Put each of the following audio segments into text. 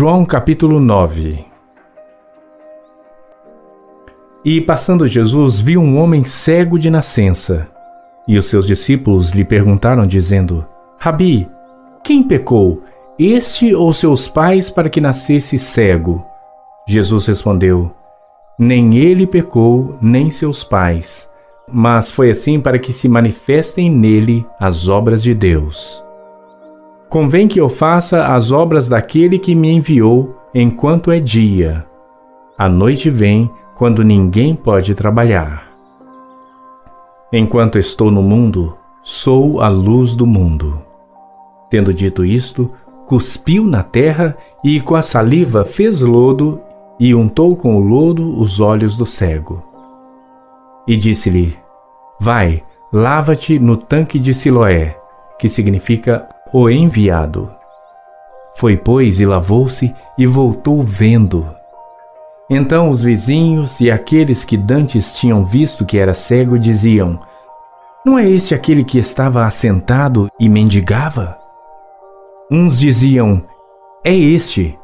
João capítulo 9 E passando Jesus viu um homem cego de nascença. E os seus discípulos lhe perguntaram, dizendo: Rabi, quem pecou, este ou seus pais, para que nascesse cego? Jesus respondeu: Nem ele pecou, nem seus pais, mas foi assim para que se manifestem nele as obras de Deus. Convém que eu faça as obras daquele que me enviou enquanto é dia. A noite vem quando ninguém pode trabalhar. Enquanto estou no mundo, sou a luz do mundo. Tendo dito isto, cuspiu na terra e com a saliva fez lodo e untou com o lodo os olhos do cego. E disse-lhe: Vai, lava-te no tanque de Siloé, que significa o enviado. Foi, pois, e lavou-se e voltou vendo. Então os vizinhos e aqueles que dantes tinham visto que era cego diziam: Não é este aquele que estava assentado e mendigava? Uns diziam: É este.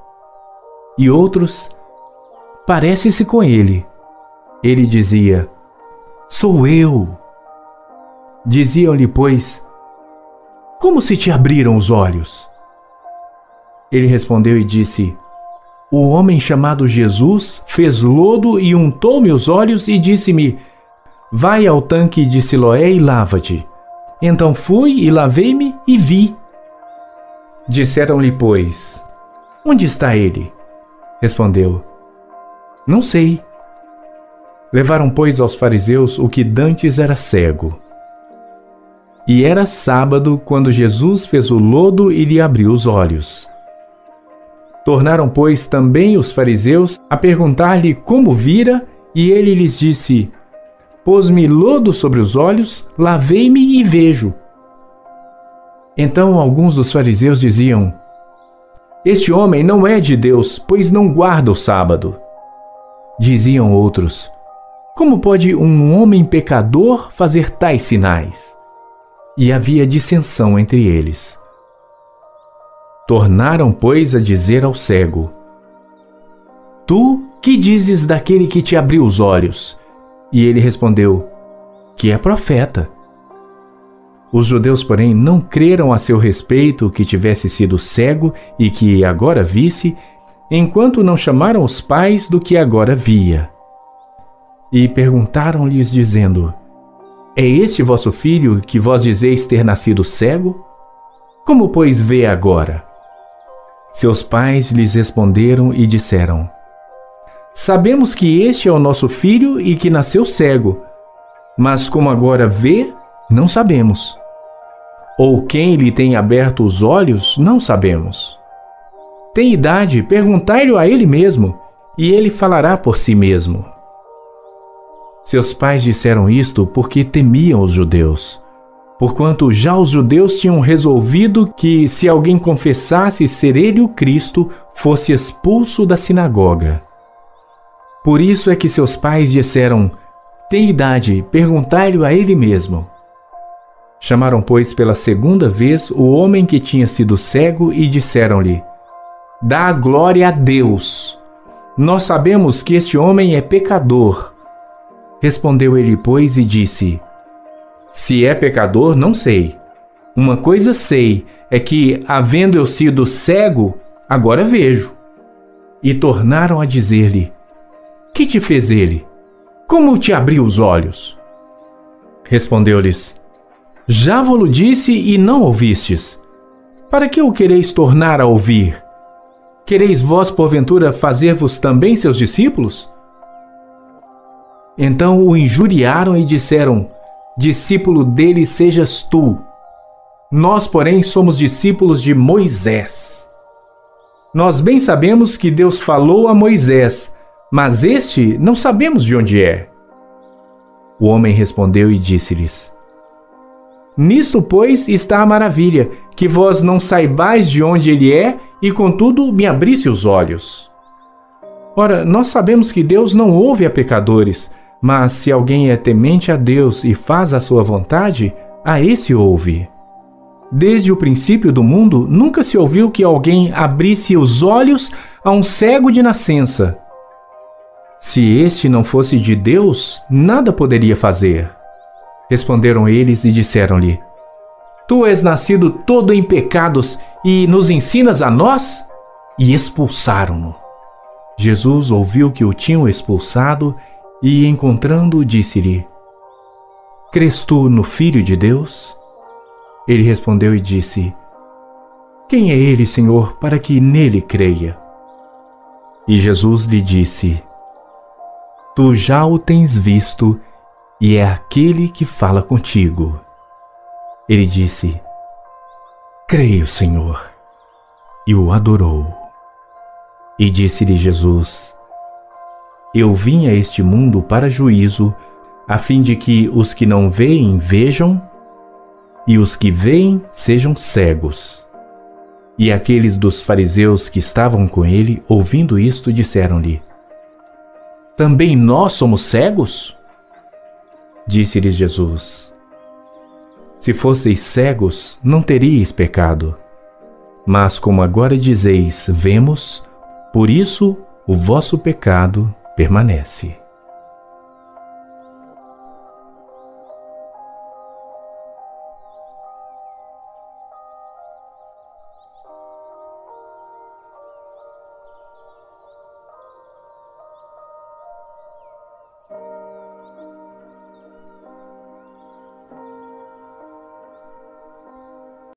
E outros: Parece-se com ele. Ele dizia: Sou eu. Diziam-lhe, pois, como se te abriram os olhos? Ele respondeu e disse: O homem chamado Jesus fez lodo e untou meus olhos e disse-me: Vai ao tanque de Siloé e lava-te. Então fui e lavei-me e vi. Disseram-lhe, pois: Onde está ele? Respondeu: Não sei. Levaram, pois, aos fariseus o que dantes era cego. E era sábado quando Jesus fez o lodo e lhe abriu os olhos. Tornaram, pois, também os fariseus a perguntar-lhe como vira, e ele lhes disse: Pôs-me lodo sobre os olhos, lavei-me e vejo. Então alguns dos fariseus diziam: Este homem não é de Deus, pois não guarda o sábado. Diziam outros: Como pode um homem pecador fazer tais sinais? E havia dissensão entre eles. Tornaram, pois, a dizer ao cego: Tu que dizes daquele que te abriu os olhos? E ele respondeu: Que é profeta. Os judeus, porém, não creram a seu respeito que tivesse sido cego e que agora visse, enquanto não chamaram os pais do que agora via. E perguntaram-lhes, dizendo: é este vosso filho que vós dizeis ter nascido cego? Como, pois, vê agora? Seus pais lhes responderam e disseram: Sabemos que este é o nosso filho e que nasceu cego, mas como agora vê, não sabemos. Ou quem lhe tem aberto os olhos, não sabemos. Tem idade, perguntai-lhe a ele mesmo, e ele falará por si mesmo. Seus pais disseram isto porque temiam os judeus, porquanto já os judeus tinham resolvido que, se alguém confessasse ser ele o Cristo, fosse expulso da sinagoga. Por isso é que seus pais disseram: Tem idade, perguntai-lhe a ele mesmo. Chamaram, pois, pela segunda vez o homem que tinha sido cego e disseram-lhe: Dá glória a Deus. Nós sabemos que este homem é pecador. Respondeu ele, pois, e disse: Se é pecador, não sei. Uma coisa sei, é que, havendo eu sido cego, agora vejo. E tornaram a dizer-lhe: Que te fez ele? Como te abriu os olhos? Respondeu-lhes: Já vos disse e não ouvistes. Para que o quereis tornar a ouvir? Quereis vós, porventura, fazer-vos também seus discípulos? Então o injuriaram e disseram: Discípulo dele sejas tu. Nós, porém, somos discípulos de Moisés. Nós bem sabemos que Deus falou a Moisés, mas este não sabemos de onde é. O homem respondeu e disse-lhes: Nisto, pois, está a maravilha, que vós não saibais de onde ele é, e contudo me abrisse os olhos. Ora, nós sabemos que Deus não ouve a pecadores, mas se alguém é temente a Deus e faz a sua vontade, a esse ouve. Desde o princípio do mundo, nunca se ouviu que alguém abrisse os olhos a um cego de nascença. Se este não fosse de Deus, nada poderia fazer. Responderam eles e disseram-lhe: Tu és nascido todo em pecados e nos ensinas a nós? E expulsaram-no. Jesus ouviu que o tinham expulsado e, encontrando-o, disse-lhe: Crês tu no Filho de Deus? Ele respondeu e disse: Quem é ele, Senhor, para que nele creia? E Jesus lhe disse: Tu já o tens visto, e é aquele que fala contigo. Ele disse: Creio, Senhor. E o adorou. E disse-lhe Jesus: Eu vim a este mundo para juízo, a fim de que os que não veem vejam, e os que veem sejam cegos. E aqueles dos fariseus que estavam com ele, ouvindo isto, disseram-lhe: Também nós somos cegos? Disse-lhes Jesus: se fosseis cegos, não teríeis pecado. Mas como agora dizeis, vemos, por isso o vosso pecado permanece.